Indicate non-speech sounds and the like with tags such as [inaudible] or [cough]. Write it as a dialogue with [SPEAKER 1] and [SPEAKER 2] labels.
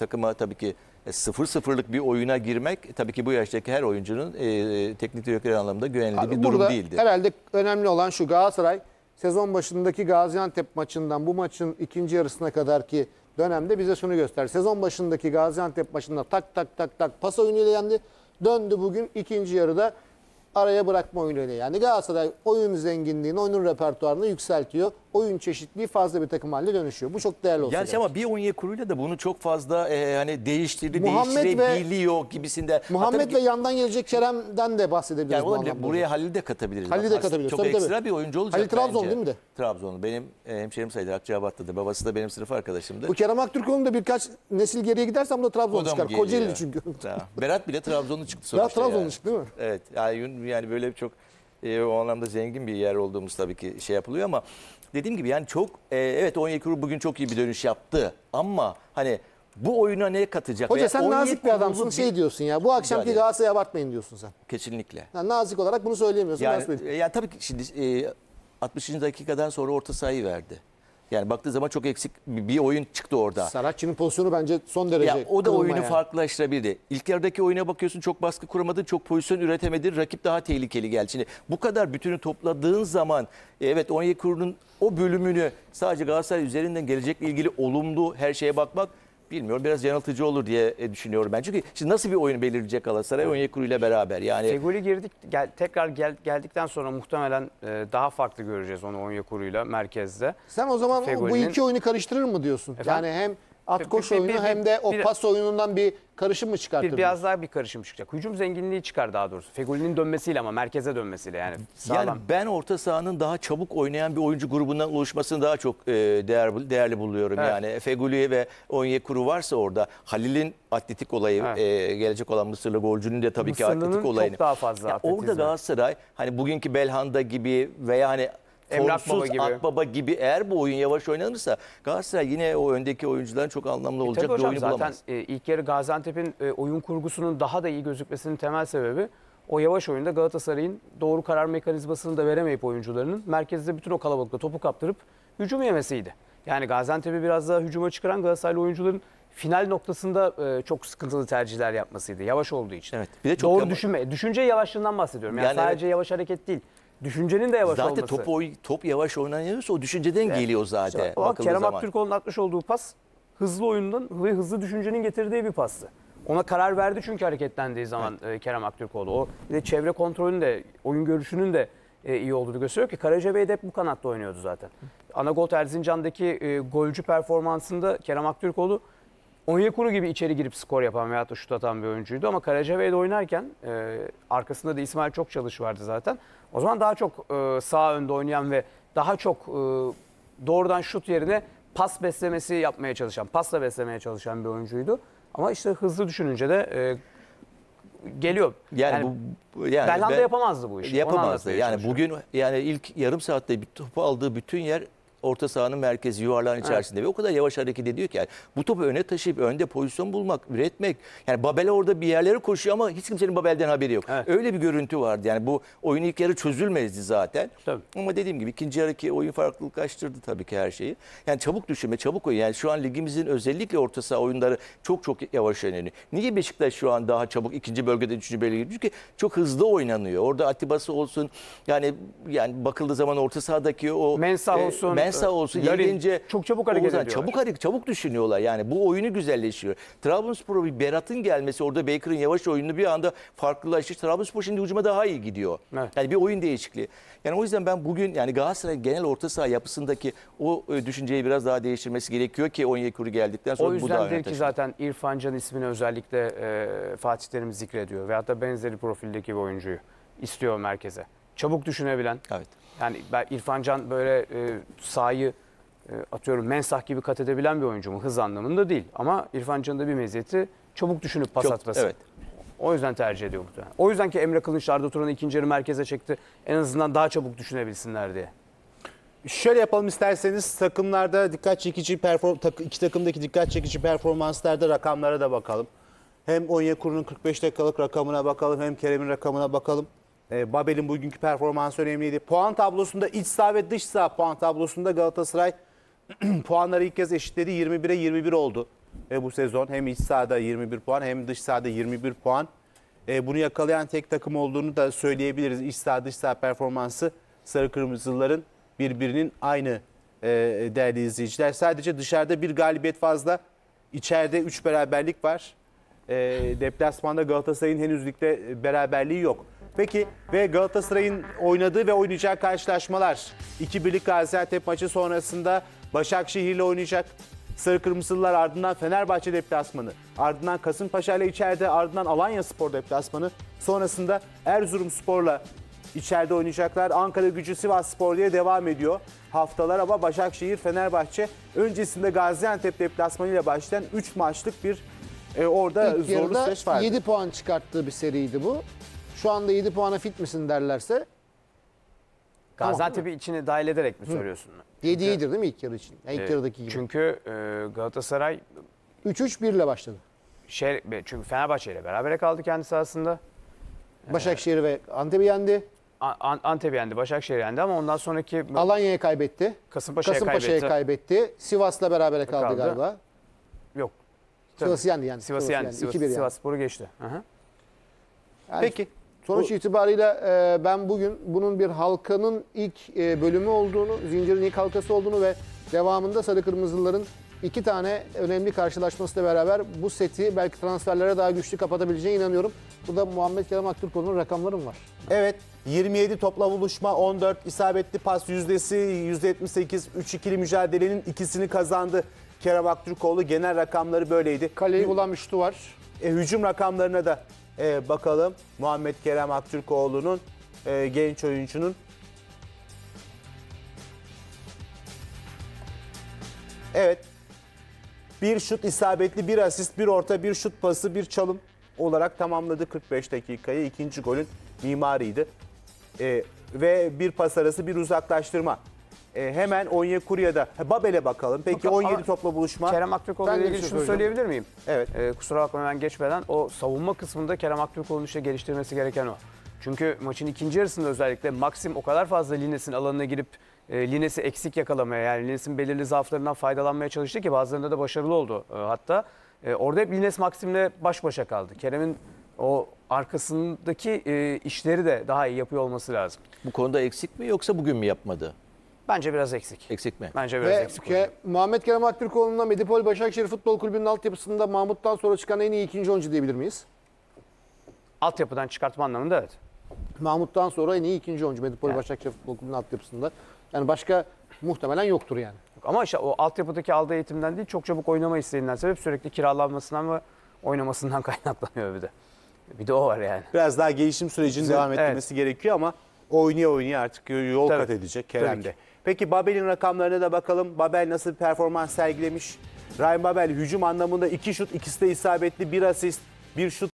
[SPEAKER 1] takıma tabii ki e, sıfır sıfırlık bir oyuna girmek e, tabii ki bu yaştaki her oyuncunun e, teknik direktör anlamında güvenli bir durum
[SPEAKER 2] Burada
[SPEAKER 1] değildi.
[SPEAKER 2] herhalde önemli olan şu Galatasaray sezon başındaki Gaziantep maçından bu maçın ikinci yarısına kadar ki dönemde bize şunu göster. Sezon başındaki Gaziantep maçında tak tak tak tak pas oyunuyla yendi. Döndü bugün ikinci yarıda araya bırakma oyunuyla yani Galatasaray oyun zenginliğini, oyunun repertuarını yükseltiyor. Oyun çeşitliliği fazla bir takım haline dönüşüyor. Bu çok değerli olsa
[SPEAKER 1] Yani
[SPEAKER 2] gerek.
[SPEAKER 1] ama bir Onyekuru'yla da bunu çok fazla e, hani değiştirdi,
[SPEAKER 2] Muhammed ve-
[SPEAKER 1] değiştirebiliyor gibisinden.
[SPEAKER 2] Muhammed
[SPEAKER 1] Hatta
[SPEAKER 2] ve yandan gelecek Kerem'den de bahsedebiliriz.
[SPEAKER 1] yani
[SPEAKER 2] bu
[SPEAKER 1] olabilir. Buraya Halil'i de katabiliriz.
[SPEAKER 2] Halil'i de katabiliriz.
[SPEAKER 1] Çok
[SPEAKER 2] Tabii,
[SPEAKER 1] ekstra
[SPEAKER 2] tabii.
[SPEAKER 1] bir oyuncu olacak
[SPEAKER 2] Halil Trabzon
[SPEAKER 1] bence.
[SPEAKER 2] değil mi de?
[SPEAKER 1] Trabzonlu. Benim e, hemşerim sayılır Akçabat'ta Babası da benim sınıf arkadaşımdı.
[SPEAKER 2] Bu Kerem Aktürkoğlu'nun da birkaç nesil geriye gidersem bu da Trabzon çıkar. Kocaeli çünkü.
[SPEAKER 1] Berat bile Trabzonlu çıktı sonuçta.
[SPEAKER 2] Berat Trabzonlu
[SPEAKER 1] yani.
[SPEAKER 2] çıktı değil mi?
[SPEAKER 1] Evet. Yani, yani böyle çok e, o anlamda zengin bir yer olduğumuz tabii ki şey yapılıyor ama dediğim gibi yani çok e, evet Onyekuru bugün çok iyi bir dönüş yaptı ama hani bu oyuna ne katacak?
[SPEAKER 2] Hoca
[SPEAKER 1] Veya
[SPEAKER 2] sen nazik bir adamsın şey diyorsun ya. Bu akşamki
[SPEAKER 1] Mücadele.
[SPEAKER 2] Galatasaray'ı abartmayın diyorsun sen.
[SPEAKER 1] Kesinlikle.
[SPEAKER 2] Yani nazik olarak bunu söyleyemiyorsun. ben
[SPEAKER 1] Yani,
[SPEAKER 2] söyleyeyim.
[SPEAKER 1] e, yani tabii ki şimdi e, 60. dakikadan sonra orta sahayı verdi. Yani baktığı zaman çok eksik bir oyun çıktı orada.
[SPEAKER 2] Saratçı'nın pozisyonu bence son derece
[SPEAKER 1] Ya o da oyunu
[SPEAKER 2] yani.
[SPEAKER 1] farklılaştırabildi. İlk yarıdaki oyuna bakıyorsun çok baskı kuramadın, çok pozisyon üretemedin. Rakip daha tehlikeli geldi. Şimdi bu kadar bütünü topladığın zaman e, evet Onyekuru'nun o bölümünü sadece Galatasaray üzerinden gelecekle ilgili olumlu her şeye bakmak bilmiyorum biraz yanıltıcı olur diye e, düşünüyorum ben. Çünkü şimdi nasıl bir oyun belirleyecek Galatasaray Onyekuru ile beraber? Yani
[SPEAKER 3] Fegoli girdik gel, tekrar gel, geldikten sonra muhtemelen e, daha farklı göreceğiz onu Onyekuru'yla merkezde.
[SPEAKER 2] Sen o zaman bu
[SPEAKER 3] Fegoli'nin-
[SPEAKER 2] iki oyunu karıştırır mı diyorsun?
[SPEAKER 3] Efendim?
[SPEAKER 2] Yani hem at koş
[SPEAKER 3] bir-
[SPEAKER 2] oyunu
[SPEAKER 3] bir-
[SPEAKER 2] hem de o
[SPEAKER 3] bir-
[SPEAKER 2] pas oyunundan bir karışım mı çıkartır?
[SPEAKER 3] Bir, biraz daha bir karışım çıkacak. Hücum zenginliği çıkar daha doğrusu. Fegoli'nin dönmesiyle ama merkeze dönmesiyle yani. Sağlam.
[SPEAKER 1] Yani ben orta sahanın daha çabuk oynayan bir oyuncu grubundan oluşmasını daha çok e, değer, değerli buluyorum.
[SPEAKER 3] Evet.
[SPEAKER 1] Yani Feguli ve Onyekuru varsa orada Halil'in atletik olayı
[SPEAKER 3] Evet.
[SPEAKER 1] e, gelecek olan Mısırlı golcünün de tabii ki
[SPEAKER 3] Mısırlı'nın
[SPEAKER 1] atletik
[SPEAKER 3] çok
[SPEAKER 1] olayını.
[SPEAKER 3] daha fazla
[SPEAKER 1] Ya
[SPEAKER 3] atletizmi.
[SPEAKER 1] orada Galatasaray hani bugünkü Belhanda gibi veya hani Formsuz
[SPEAKER 3] Akbaba gibi.
[SPEAKER 1] Akbaba gibi eğer bu oyun yavaş oynanırsa Galatasaray yine o öndeki oyuncuların çok anlamlı olacak
[SPEAKER 3] E,
[SPEAKER 1] bir
[SPEAKER 3] hocam
[SPEAKER 1] oyunu
[SPEAKER 3] zaten
[SPEAKER 1] bulamaz.
[SPEAKER 3] e, ilk yarı Gaziantep'in e, oyun kurgusunun daha da iyi gözükmesinin temel sebebi o yavaş oyunda Galatasaray'ın doğru karar mekanizmasını da veremeyip oyuncularının merkezde bütün o kalabalıkla topu kaptırıp hücum yemesiydi. Yani Gaziantep'i biraz daha hücuma çıkaran Galatasaraylı oyuncuların final noktasında e, çok sıkıntılı tercihler yapmasıydı. Yavaş olduğu için.
[SPEAKER 1] Evet, bir de çok
[SPEAKER 3] doğru
[SPEAKER 1] yama-
[SPEAKER 3] düşünme. Düşünce yavaşlığından bahsediyorum. Yani,
[SPEAKER 1] Yani
[SPEAKER 3] sadece yavaş hareket değil. Düşüncenin de yavaş
[SPEAKER 1] Zaten
[SPEAKER 3] olması.
[SPEAKER 1] top, oy- top yavaş oynanıyorsa o düşünceden geliyor zaten.
[SPEAKER 3] O
[SPEAKER 1] bakıldığı
[SPEAKER 3] Kerem. Aktürkoğlu'nun atmış olduğu pas hızlı oyundan ve hızlı düşüncenin getirdiği bir pastı. Ona karar verdi çünkü hareketlendiği zaman e, Kerem Aktürkoğlu. O bir de çevre kontrolünün de oyun görüşünün de e, iyi olduğunu gösteriyor ki Karacabey de hep bu kanatta oynuyordu zaten. Anagolt Erzincan'daki e, golcü performansında Kerem Aktürkoğlu Onyekuru gibi içeri girip skor yapan veyahut da şut atan bir oyuncuydu ama Karacabey'de oynarken e, arkasında da İsmail çok çalış vardı zaten. O zaman daha çok e, sağ önde oynayan ve daha çok e, doğrudan şut yerine pas beslemesi yapmaya çalışan, pasla beslemeye çalışan bir oyuncuydu. Ama işte hızlı düşününce de e, geliyor.
[SPEAKER 1] Yani, bu bu- yani
[SPEAKER 3] Belhanda
[SPEAKER 1] ben-
[SPEAKER 3] yapamazdı bu işi.
[SPEAKER 1] Yapamazdı. Yani bugün yani ilk yarım saatte bir topu aldığı bütün yer orta sahanın merkezi yuvarlağın içerisinde ve o kadar yavaş hareket ediyor ki yani bu topu öne taşıyıp önde pozisyon bulmak, üretmek. Yani Babel orada bir yerlere koşuyor ama hiç kimsenin Babel'den haberi yok.
[SPEAKER 3] Evet.
[SPEAKER 1] Öyle bir görüntü vardı. Yani bu oyun ilk yarı çözülmezdi zaten.
[SPEAKER 3] Tabii.
[SPEAKER 1] Ama dediğim gibi ikinci yarıki oyun farklılıklaştırdı tabii ki her şeyi. Yani çabuk düşünme, çabuk oyun. Yani şu an ligimizin özellikle orta saha oyunları çok çok yavaş oynanıyor. Niye Beşiktaş şu an daha çabuk ikinci bölgede, üçüncü bölgede? Çünkü çok hızlı oynanıyor. Orada Atibası olsun yani yani bakıldığı zaman orta sahadaki o
[SPEAKER 3] Mensah olsun,
[SPEAKER 1] Mensah olsun,
[SPEAKER 3] Larin
[SPEAKER 1] gelince
[SPEAKER 3] çok çabuk hareket
[SPEAKER 1] Oğuzhan
[SPEAKER 3] ediyorlar.
[SPEAKER 1] Çabuk hareket, çabuk düşünüyorlar. Yani bu oyunu güzelleşiyor. Trabzonspor'a bir Berat'ın gelmesi orada Baker'ın yavaş oyununu bir anda farklılaştı. Trabzonspor şimdi hücuma daha iyi gidiyor.
[SPEAKER 3] Evet.
[SPEAKER 1] Yani bir oyun değişikliği. Yani o yüzden ben bugün yani Galatasaray genel orta saha yapısındaki o e, düşünceyi biraz daha değiştirmesi gerekiyor ki Onyekuru geldikten sonra
[SPEAKER 3] O
[SPEAKER 1] bu daha
[SPEAKER 3] yüzdendir
[SPEAKER 1] öne
[SPEAKER 3] ki zaten İrfan Can ismini özellikle e, Fatih Terim zikrediyor. Veyahut da benzeri profildeki bir oyuncuyu istiyor merkeze. Çabuk düşünebilen.
[SPEAKER 1] Evet.
[SPEAKER 3] Yani ben İrfan Can böyle e, sahayı e, atıyorum mensah gibi kat edebilen bir oyuncu mu? Hız anlamında değil. Ama İrfan Can'ın da bir meziyeti çabuk düşünüp pas
[SPEAKER 1] Çok-
[SPEAKER 3] atması.
[SPEAKER 1] evet.
[SPEAKER 3] O yüzden tercih ediyor muhtemelen. O yüzden ki Emre Kılınç Arda Turan'ı ikinci yarı merkeze çekti. En azından daha çabuk düşünebilsinler diye.
[SPEAKER 4] Şöyle yapalım isterseniz takımlarda dikkat çekici perform tak- iki takımdaki dikkat çekici performanslarda rakamlara da bakalım. Hem Onyekuru'nun 45 dakikalık rakamına bakalım hem Kerem'in rakamına bakalım. Ee, Babel'in bugünkü performansı önemliydi. Puan tablosunda iç saha ve dış saha puan tablosunda Galatasaray [clears throat] puanları ilk kez eşitledi. 21'e 21 oldu. ve bu sezon hem iç sahada 21 puan hem dış sahada 21 puan. E, bunu yakalayan tek takım olduğunu da söyleyebiliriz. İç saha dış saha performansı Sarı Kırmızıların birbirinin aynı e, değerli izleyiciler. Sadece dışarıda bir galibiyet fazla. İçeride 3 beraberlik var. E, deplasmanda Galatasaray'ın henüz ligde beraberliği yok. Peki ve Galatasaray'ın oynadığı ve oynayacağı karşılaşmalar. 2-1'lik Gaziantep maçı sonrasında Başakşehir ile oynayacak. Sarı Kırmızılılar ardından Fenerbahçe deplasmanı, ardından Kasımpaşa ile içeride, ardından Alanya Spor deplasmanı. Sonrasında Erzurum Spor'la içeride oynayacaklar. Ankara Gücü Sivas Spor diye devam ediyor haftalar ama Başakşehir, Fenerbahçe öncesinde Gaziantep deplasmanıyla başlayan 3 maçlık bir e, orada
[SPEAKER 2] İlk
[SPEAKER 4] zorlu süreç vardı.
[SPEAKER 2] 7 puan çıkarttığı bir seriydi bu. Şu anda 7 puana fit misin derlerse
[SPEAKER 3] Gaziantep'i içine dahil ederek mi söylüyorsun?
[SPEAKER 2] 7 iyidir değil mi ilk yarı için? Yani ilk
[SPEAKER 3] Ee,
[SPEAKER 2] yarıdaki gibi.
[SPEAKER 3] Çünkü e, Galatasaray
[SPEAKER 2] 3-3-1 ile başladı.
[SPEAKER 3] şey, çünkü Fenerbahçe ile berabere kaldı kendi sahasında.
[SPEAKER 2] Başakşehir ve Antep'i yendi.
[SPEAKER 3] An- Antep yendi, Başakşehir yendi ama ondan sonraki
[SPEAKER 2] Alanya'ya kaybetti.
[SPEAKER 3] Kasımpaşa'ya
[SPEAKER 2] Kasımpaşa'ya
[SPEAKER 3] kaybetti.
[SPEAKER 2] kaybetti. Sivas'la berabere kaldı,
[SPEAKER 3] Kaldı.
[SPEAKER 2] galiba.
[SPEAKER 3] Yok.
[SPEAKER 2] Sivas'ı yendi yani.
[SPEAKER 3] Sivas'ı yendi. Sivas,
[SPEAKER 2] 2-1 yani.
[SPEAKER 3] Sivas Spor'u geçti. Hı hı.
[SPEAKER 2] Yani
[SPEAKER 4] Peki.
[SPEAKER 2] Sonuç
[SPEAKER 4] Bu-
[SPEAKER 2] itibariyle e, ben bugün bunun bir halkanın ilk e, bölümü olduğunu, zincirin ilk halkası olduğunu ve devamında Sarı Kırmızıların iki tane önemli karşılaşmasıyla beraber bu seti belki transferlere daha güçlü kapatabileceğine inanıyorum. Burada Muhammed Kerem Aktürkoğlu'nun rakamlarım var.
[SPEAKER 4] Evet 27 topla buluşma 14 isabetli pas yüzdesi %78 3-2'li mücadelenin ikisini kazandı. Kerem Aktürkoğlu genel rakamları böyleydi.
[SPEAKER 2] Kaleyi bulan bir şutu var.
[SPEAKER 4] E, hücum rakamlarına da e, bakalım. Muhammed Kerem Aktürkoğlu'nun e, genç oyuncunun. Evet. Bir şut isabetli, bir asist, bir orta, bir şut pası, bir çalım olarak tamamladı 45 dakikayı. İkinci golün mimarıydı. E, ve bir pas arası, bir uzaklaştırma. E, hemen Onyekuru'ya Babel'e bakalım. Peki
[SPEAKER 3] Ama-
[SPEAKER 4] 17 topla buluşma.
[SPEAKER 3] Kerem Aktürkoğlu ile ilgili
[SPEAKER 2] şey
[SPEAKER 3] şunu söyleyebilir miyim?
[SPEAKER 4] Evet.
[SPEAKER 3] Ee, kusura bakma hemen geçmeden o savunma kısmında Kerem Aktürkoğlu'nun işte geliştirmesi gereken o. Çünkü maçın ikinci yarısında özellikle Maxim o kadar fazla Lines'in alanına girip e, Lines'i eksik yakalamaya yani Lines'in belirli zaaflarından faydalanmaya çalıştı ki bazılarında da başarılı oldu e, hatta. E, orada hep Lines Maxim'le baş başa kaldı. Kerem'in o arkasındaki e, işleri de daha iyi yapıyor olması lazım.
[SPEAKER 1] Bu konuda eksik mi yoksa bugün mü yapmadı?
[SPEAKER 3] Bence biraz eksik.
[SPEAKER 1] Eksik mi?
[SPEAKER 3] Bence biraz
[SPEAKER 2] Ve
[SPEAKER 3] eksik.
[SPEAKER 2] ke, Muhammed Kerem Aktürkoğlu'na Medipol Başakşehir Futbol Kulübü'nün altyapısında Mahmut'tan sonra çıkan en iyi ikinci oyuncu diyebilir miyiz?
[SPEAKER 3] Altyapıdan çıkartma anlamında evet.
[SPEAKER 2] Mahmut'tan sonra en iyi ikinci oyuncu Medipol
[SPEAKER 3] Yani.
[SPEAKER 2] Başakşehir Futbol Kulübü'nün altyapısında. Yani başka muhtemelen yoktur yani.
[SPEAKER 3] Ama işte o altyapıdaki aldığı eğitimden değil çok çabuk oynama isteğinden sebep sürekli kiralanmasından ve oynamasından [laughs] kaynaklanıyor bir de. Bir de o var yani.
[SPEAKER 4] Biraz daha gelişim sürecinin
[SPEAKER 3] Güzel,
[SPEAKER 4] devam ettirmesi gerekiyor ama oynaya oynaya artık yol
[SPEAKER 3] Tabii.
[SPEAKER 4] kat edecek
[SPEAKER 3] Tabii
[SPEAKER 4] Kerem de.
[SPEAKER 3] Ki.
[SPEAKER 4] Peki Babel'in rakamlarına da bakalım. Babel nasıl bir performans sergilemiş? Ryan Babel hücum anlamında iki şut, ikisi de isabetli, bir asist, bir şut